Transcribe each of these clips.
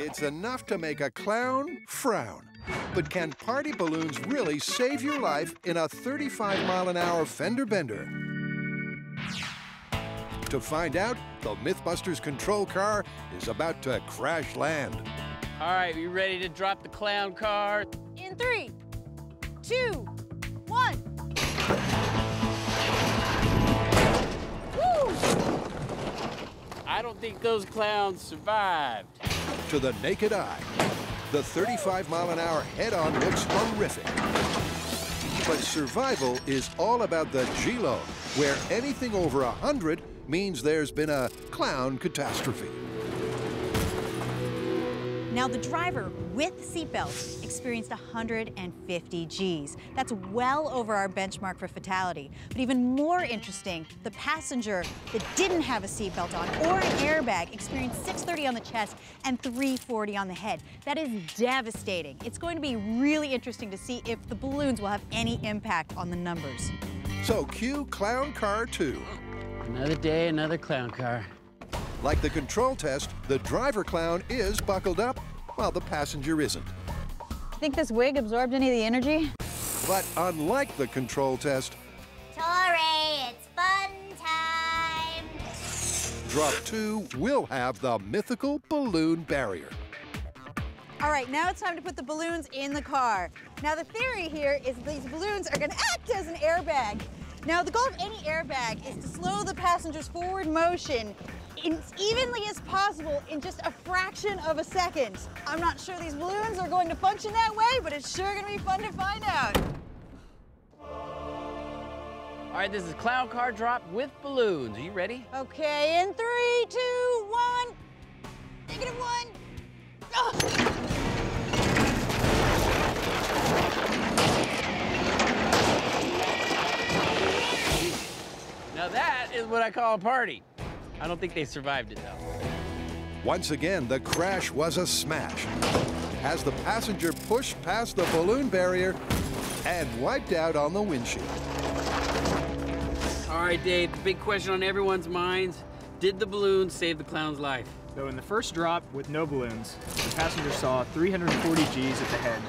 It's enough to make a clown frown. But can party balloons really save your life in a 35 mile an hour fender bender? To find out, the Mythbusters control car is about to crash land. All right, you ready to drop the clown car? In three, two, one. Woo! I don't think those clowns survived. To the naked eye, the 35 mile an hour head on looks horrific. But survival is all about the G-Load, where anything over 100 means there's been a clown catastrophe. Now, the driver with seatbelt experienced 150 Gs. That's well over our benchmark for fatality. But even more interesting, the passenger that didn't have a seatbelt on or an airbag experienced 630 on the chest and 340 on the head. That is devastating. It's going to be really interesting to see if the balloons will have any impact on the numbers. So cue Clown Car 2. Another day, another clown car. Like the control test, the driver clown is buckled up while the passenger isn't. Think this wig absorbed any of the energy? But unlike the control test, Tori, it's fun time. Drop 2 will have the mythical balloon barrier. All right, now it's time to put the balloons in the car. Now the theory here is these balloons are gonna act as an airbag. Now the goal of any airbag is to slow the passenger's forward motion as evenly as possible in just a fraction of a second. I'm not sure these balloons are going to function that way, but it's sure gonna be fun to find out. All right, this is clown car drop with balloons. Are you ready? Okay, in three, two, one. Negative one. Oh. Now that is what I call a party. I don't think they survived it though. Once again, the crash was a smash. As the passenger pushed past the balloon barrier and wiped out on the windshield. All right, Dave, the big question on everyone's minds, did the balloon save the clown's life? So in the first drop with no balloons, the passenger saw 340 Gs at the head,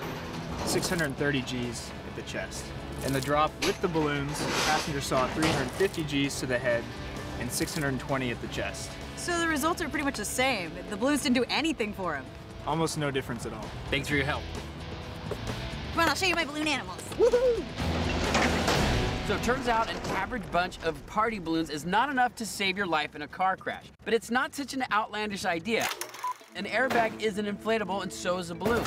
630 Gs at the chest. In the drop with the balloons, the passenger saw 350 Gs to the head and 620 at the chest. So the results are pretty much the same. The balloons didn't do anything for him. Almost no difference at all. Thanks for your help. Come on, I'll show you my balloon animals. So it turns out an average bunch of party balloons is not enough to save your life in a car crash. But it's not such an outlandish idea. An airbag is an inflatable and so is a balloon.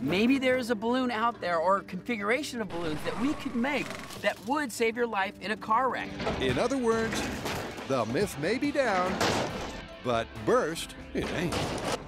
Maybe there is a balloon out there or a configuration of balloons that we could make that would save your life in a car wreck. In other words, the myth may be down, but burst it ain't.